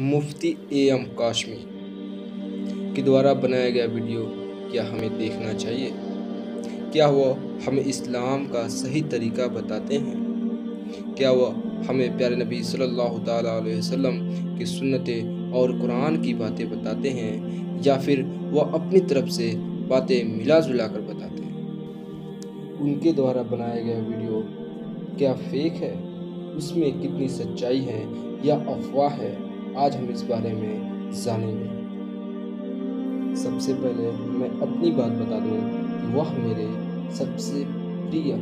Mufti A M Qasmi کے دوارا بنایا گیا ویڈیو کیا ہمیں دیکھنا چاہیے؟ کیا وہ ہمیں اسلام کا صحیح طریقہ بتاتے ہیں؟ کیا وہ ہمیں پیارے نبی صلی اللہ تعالیٰ علیہ وسلم کی سنتیں اور قرآن کی باتیں بتاتے ہیں یا پھر وہ اپنی طرف سے باتیں ملا جلا کر بتاتے ہیں؟ ان کے دوارا بنایا گیا ویڈیو کیا فیک ہے؟ اس میں کتنی سچائی ہے یا افواہ ہے؟ آج ہم اس بارے میں جانیں گے۔ سب سے پہلے میں اپنی بات بتا دوں وہ میرے سب سے پریہ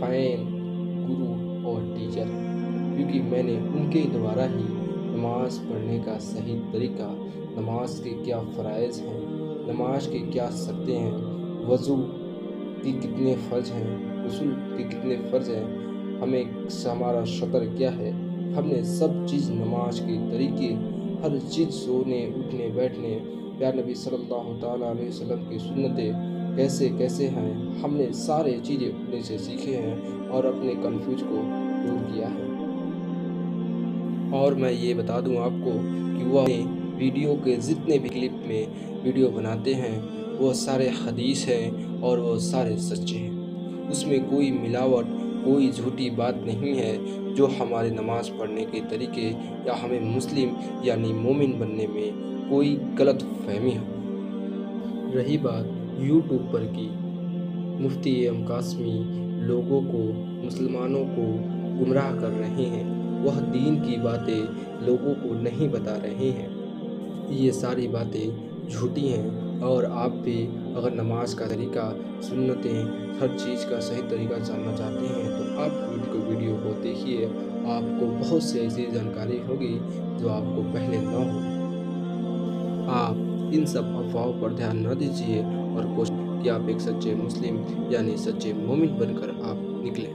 فین گرو اور ٹیچر کیونکہ میں نے ان کے دوارا ہی نماز پڑھنے کا صحیح طریقہ، نماز کے کیا فرائض ہیں، نماز کے کیا سکتے ہیں، وضو کی کتنے فرض ہیں، غسل کے کتنے فرض ہیں، ہمیں ہمارا شطر کیا ہے۔ ہم نے سب چیز نماز کے طریقے، ہر چیز سونے، اٹھنے، بیٹھنے پیار نبی صلی اللہ تعالیٰ علیہ وسلم کی سنتیں کیسے کیسے ہیں، ہم نے سارے چیزیں اپنے سے سیکھے ہیں اور اپنے کنفیوز کو دور کیا ہے۔ اور میں یہ بتا دوں آپ کو کہ وہ ویڈیو کے جتنے بھی کلپ میں ویڈیو بناتے ہیں، وہ سارے حدیث ہیں اور وہ سارے سچے ہیں۔ اس میں کوئی ملاوٹ کوئی جھوٹی بات نہیں ہے جو ہمارے نماز پڑھنے کے طریقے یا ہمیں مسلم یعنی مومن بننے میں کوئی غلط فہمی ہو۔ رہی بات یوٹیوب پر کی۔ مفتی ایم قاسمی لوگوں کو، مسلمانوں کو گمراہ کر رہے ہیں۔ وہ دین کی باتیں لوگوں کو نہیں بتا رہے ہیں۔ یہ ساری باتیں جھوٹی ہیں۔ اور آپ بھی اگر نماز کا طریقہ، سنتیں، ہر چیز کا صحیح طریقہ جاننا چاہتے ہیں، تو آپ کو ویڈیو کو دیکھیے۔ آپ کو بہت سی ایسی جانکاری ہوگی جو آپ کو پہلے نہ ہو۔ آپ ان سب افواہوں پر دھیان نہ دیجیے اور کوشش کہ آپ ایک سچے مسلم یعنی سچے مومن بن کر آپ نکلیں۔